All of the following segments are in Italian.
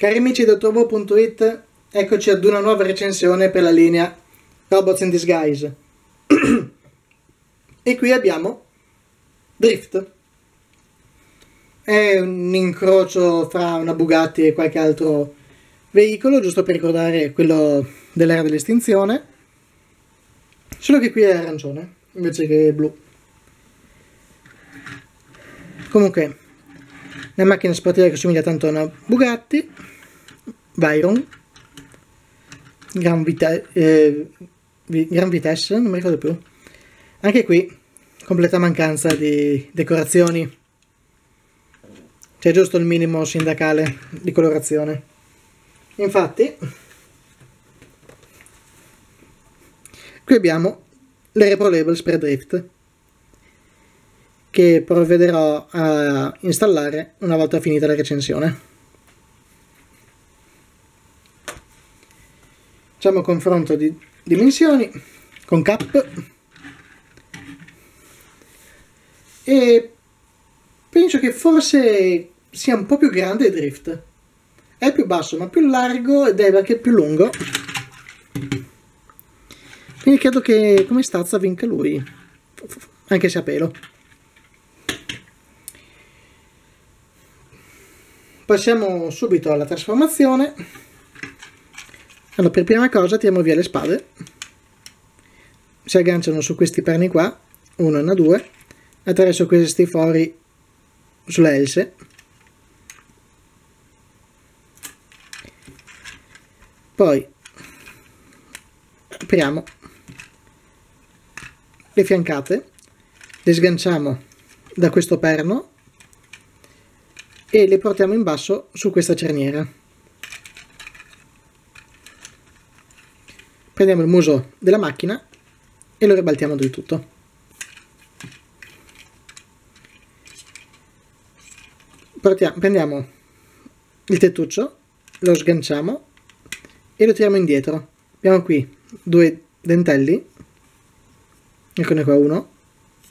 Cari amici di Turbo.it, eccoci ad una nuova recensione per la linea Robots in Disguise. e qui abbiamo Drift. È un incrocio fra una Bugatti e qualche altro veicolo, giusto per ricordare quello dell'era dell'estinzione. Solo che qui è arancione, invece che blu. Comunque, una macchina sportiva che somiglia tanto a una Bugatti, Veyron, Gran, Vite eh, Gran Vitesse, non mi ricordo più. Anche qui, completa mancanza di decorazioni. C'è giusto il minimo sindacale di colorazione. Infatti, qui abbiamo le Repro Labels per Drift che provvederò a installare una volta finita la recensione. Facciamo confronto di dimensioni con cap e penso che forse sia un po' più grande il drift. È più basso ma più largo ed è anche più lungo. Quindi credo che come stazza vinca lui, anche se a pelo. Passiamo subito alla trasformazione. Allora, per prima cosa tiriamo via le spade. Si agganciano su questi perni qua, uno e una due, attraverso questi fori sulle else. Poi apriamo le fiancate, le sganciamo da questo perno e le portiamo in basso su questa cerniera. Prendiamo il muso della macchina e lo ribaltiamo del tutto. Portiamo, prendiamo il tettuccio, lo sganciamo e lo tiriamo indietro. Abbiamo qui due dentelli, eccone qua uno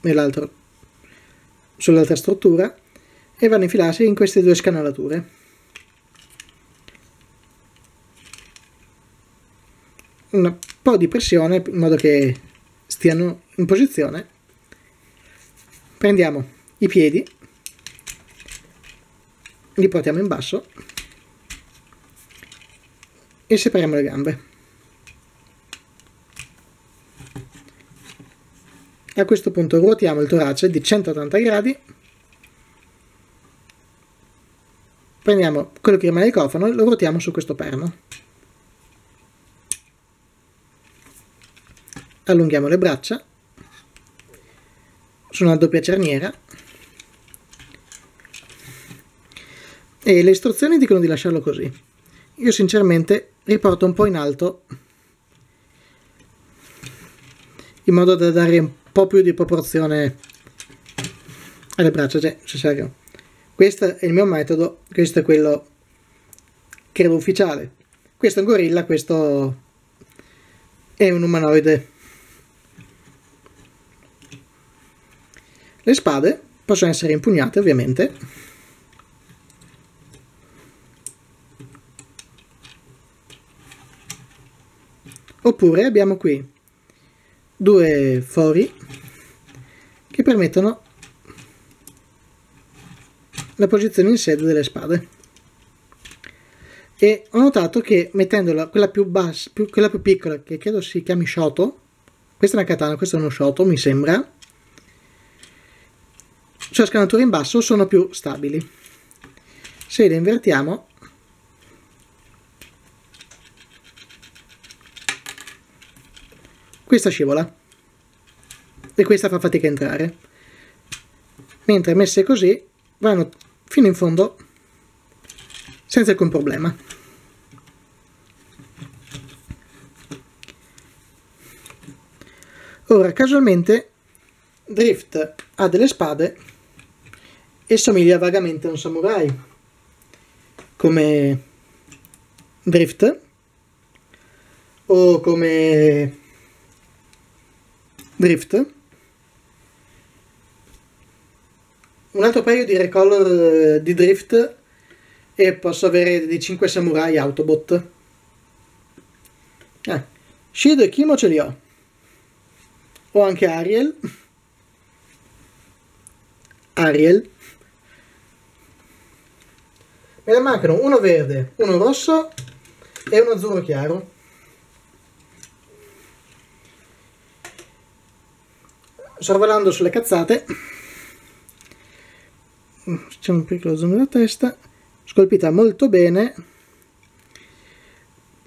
e l'altro sull'altra struttura, e vanno a infilarsi in queste due scanalature. Un po' di pressione in modo che stiano in posizione. Prendiamo i piedi, li portiamo in basso e separiamo le gambe. A questo punto ruotiamo il torace di 180 gradi prendiamo quello che rimane il cofano e lo ruotiamo su questo perno. Allunghiamo le braccia su una doppia cerniera e le istruzioni dicono di lasciarlo così. Io sinceramente riporto un po' in alto in modo da dare un po' più di proporzione alle braccia, cioè, serio. Questo è il mio metodo, questo è quello credo ufficiale. Questo è un gorilla, questo è un umanoide. Le spade possono essere impugnate ovviamente. Oppure abbiamo qui due fori che permettono la posizione in sede delle spade. E ho notato che mettendola quella più bassa più, quella più piccola che credo si chiami shoto questa è una katana questo è uno shoto mi sembra sulla scanatura in basso sono più stabili. Se le invertiamo questa scivola. E questa fa fatica a entrare. Mentre messe così vanno fino in fondo senza alcun problema. Ora, casualmente, Drift ha delle spade e somiglia vagamente a un samurai, come Drift o come Drift un altro paio di recolor eh, di drift e posso avere dei 5 samurai Autobot. Eh, Shido e Kimo ce li ho. Ho anche Ariel. Ariel. Me ne mancano uno verde, uno rosso e uno azzurro chiaro. Sorvolando sulle cazzate c'è un piccolo zoom della testa. Scolpita molto bene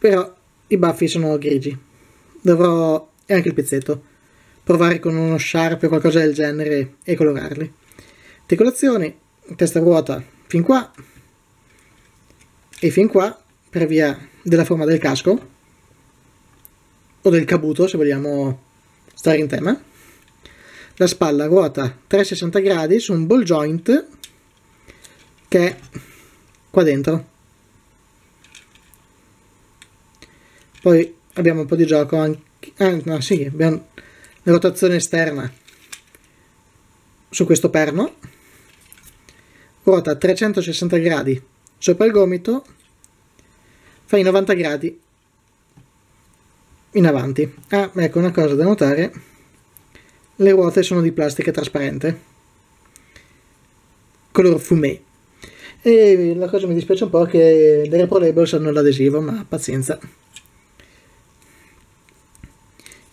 però i baffi sono grigi. Dovrò e anche il pezzetto provare con uno sharp o qualcosa del genere e colorarli. Articolazioni testa ruota fin qua e fin qua per via della forma del casco o del cabuto se vogliamo stare in tema. La spalla ruota 360 gradi su un ball joint che è qua dentro. Poi abbiamo un po' di gioco anche ah, no, sì, abbiamo la rotazione esterna su questo perno. Ruota 360 gradi sopra il gomito fai 90 gradi in avanti. Ah ecco una cosa da notare le ruote sono di plastica trasparente color fumé e la cosa mi dispiace un po' che le Repro Labels hanno l'adesivo ma pazienza.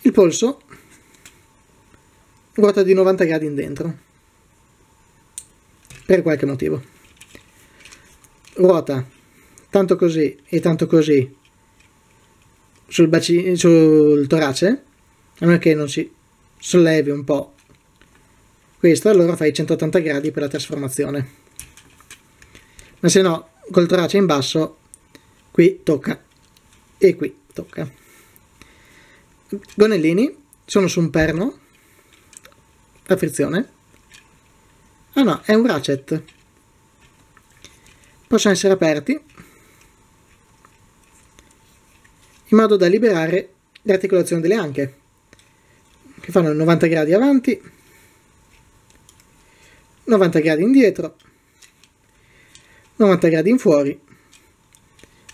Il polso ruota di 90 gradi in dentro. Per qualche motivo. Ruota tanto così e tanto così sul, bacino, sul torace a meno che non si sollevi un po' questo allora fai 180 gradi per la trasformazione ma se no col torace in basso qui tocca. E qui tocca. Gonellini sono su un perno. A frizione. Ah no è un ratchet. Possono essere aperti. In modo da liberare le articolazioni delle anche che fanno 90 gradi avanti 90 gradi indietro 90 gradi in fuori.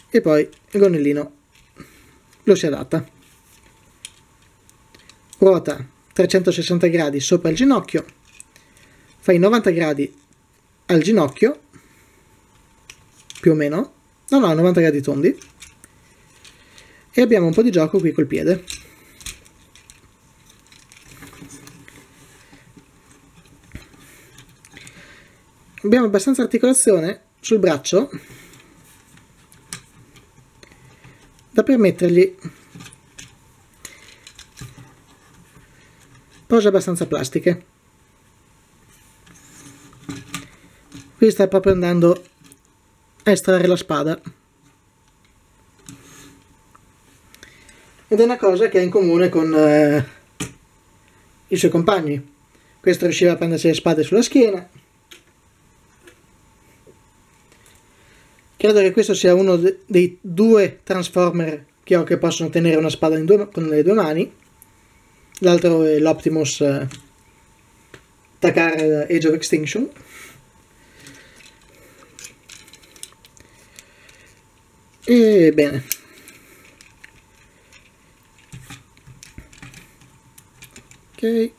E poi il gonnellino lo si adatta. Ruota 360 gradi sopra il ginocchio fai 90 gradi al ginocchio più o meno, no no 90 gradi tondi e abbiamo un po' di gioco qui col piede. Abbiamo abbastanza articolazione sul braccio da permettergli pose abbastanza plastiche qui sta proprio andando a estrarre la spada. Ed è una cosa che ha in comune con eh, i suoi compagni. Questo riusciva a prendersi le spade sulla schiena. Credo che questo sia uno de dei due Transformer che ho che possono tenere una spada due, con le due mani. L'altro è l'Optimus eh, Takar Age of Extinction. E bene. Ok. E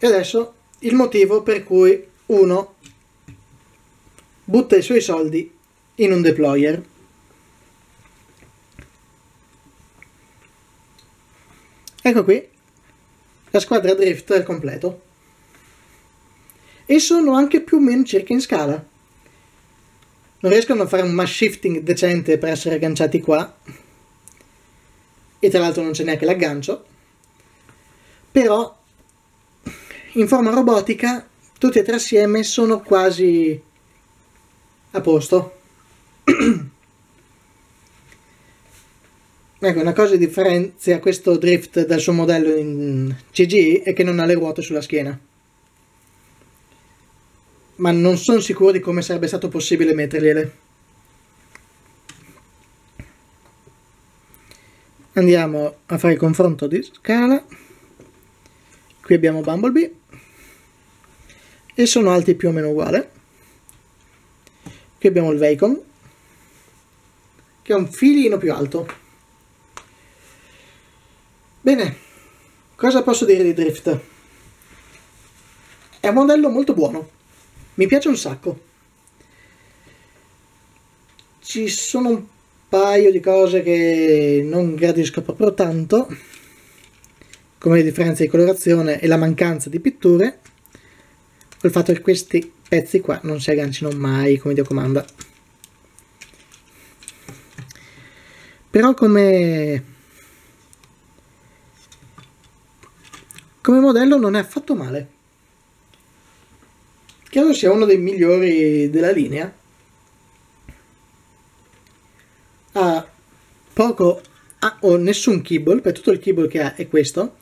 adesso il motivo per cui uno. Butta i suoi soldi in un deployer. Ecco qui. La squadra drift al completo. E sono anche più o meno circa in scala. Non riescono a fare un mass shifting decente per essere agganciati qua. E tra l'altro non c'è neanche l'aggancio. Però in forma robotica tutti e tre assieme sono quasi a posto ecco una cosa che differenzia questo drift dal suo modello in CG è che non ha le ruote sulla schiena ma non sono sicuro di come sarebbe stato possibile mettergliele. Andiamo a fare il confronto di scala. Qui abbiamo Bumblebee e sono alti più o meno uguali. Qui abbiamo il Vacon, che è un filino più alto. Bene, cosa posso dire di Drift? È un modello molto buono, mi piace un sacco. Ci sono un paio di cose che non gradisco proprio tanto, come le differenze di colorazione e la mancanza di pitture, col fatto che questi pezzi qua non si aggancino mai come Dio comanda. Però come come modello non è affatto male. Credo sia uno dei migliori della linea. Ha poco ha, o nessun keyble, per tutto il keyble che ha è questo.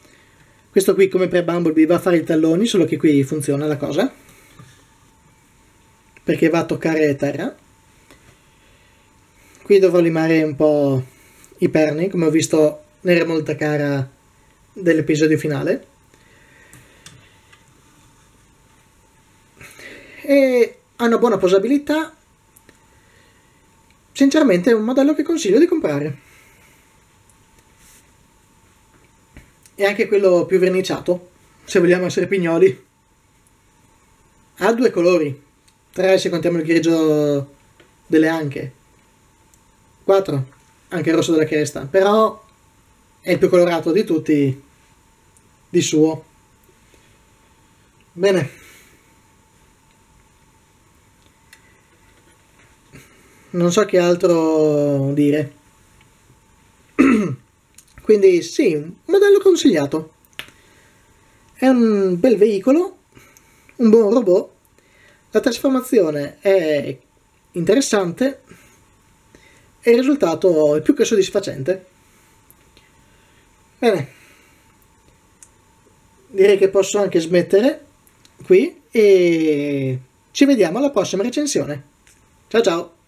Questo qui come per Bumblebee va a fare i talloni, solo che qui funziona la cosa. Perché va a toccare terra. Qui dovrò limare un po' i perni, come ho visto nella molta cara dell'episodio finale. e ha una buona posabilità. Sinceramente è un modello che consiglio di comprare. E anche quello più verniciato, se vogliamo essere pignoli. Ha due colori, tre se contiamo il grigio delle anche, quattro, anche il rosso della cresta, però è il più colorato di tutti di suo. Bene. non so che altro dire. Quindi sì, un modello consigliato. È un bel veicolo, un buon robot, la trasformazione è interessante e il risultato è più che soddisfacente. Bene, direi che posso anche smettere qui e ci vediamo alla prossima recensione. Ciao ciao!